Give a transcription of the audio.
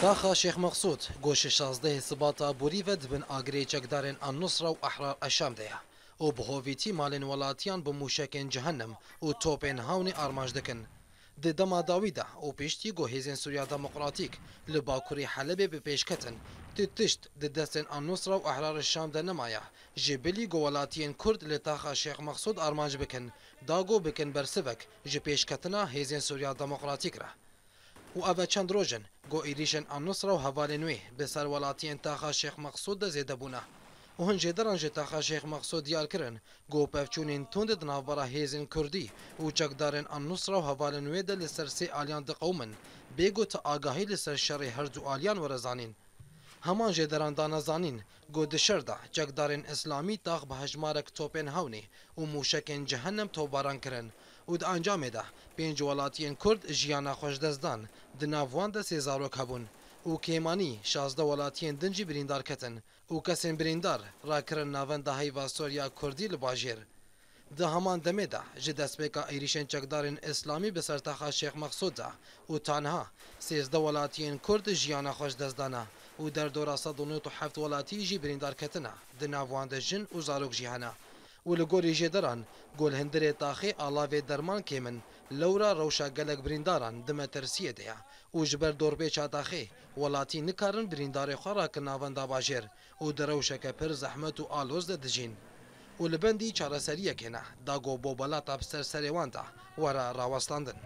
کاخا شیخ مقصود گوش 16 سبات بوری و دبن آگری چکدارن النصر و احرار اشام دیا او بهویتی مالن ولاتیان به موشکن جهنم او توپن هاونی آرماج دکن د دما داویدا او پیشتی گوهیزن سوریا دموکراتیک لباکوری حلب به پیشکتن د تشت د دستن النصر او احرار الشام د نمایا جبلی گولاتین کورد لتاخا شیخ مقصود آرمانج بکن داگو بکن برسبک ج پیشکتنا هیزن سوریا دموکراتیک را و ئەە چەند ڕۆژن گۆ ئیریژن ئەنووسرا و هەوالێ نوێ بەسەر وڵاتیان تاخا شێخ مەخسود دەزێ دەبوونا و هەنجێ دەڕەنجێ تاخا شێخ مەخسۆ دیارکردن گۆ پەفچوونین تونند ناوبەرە هێزن کوردی و چەکدارن ئەنووسرا و هەوالە نوێ دە لەسەر سێ ئالیان دقەومن بێگوتە ئاگاهی لەسەر شەڕی هەردوو ئالیان وەرەزانین همان جه دران دانزانین گو دشر دا جگدارین اسلامی تاق به هجمارک توپین هاونی و موشکین جهنم توباران کرن و ده انجام ده پینج ولاتین کرد جیانا خوشدزدان ده ناوان ده سیزاروک هبون و کیمانی شازده ولاتین دنجی بریندار کتن و کسین بریندار را کرن ناوان ده هیوا سوریا کردی لباجیر ده همان دمه ده جه دستبیکا ایریشن چکدارین اسلامی به سرتخا شیخ مقصود ده و تنها سیزده ولاتین کرد جیانا خوشدزدانه و دەردۆرا 1970 وڵاتیژی بریندارکەتنە دناواندە ژن و زارۆک ژیهانە و لە گۆری ژێدەران گۆل هەندرێ تاخی ئالاوێ دەرمان کێمن لەورا ڕەوشە گەلک برینداران دمەتەرسیە دەیە و ژبەر دۆربێ چاتاخێ وڵاتی نکارن بریندارێ خۆراکە ناوەندا باژێر و دەرەوشەکە پر زەحمەت و ئالۆز دەدژین. و لە بەندی چارەسەریەکێنە داگۆ بۆ بەلا تاپسەر سەرێواندا وەرە ڕاوەستاندن.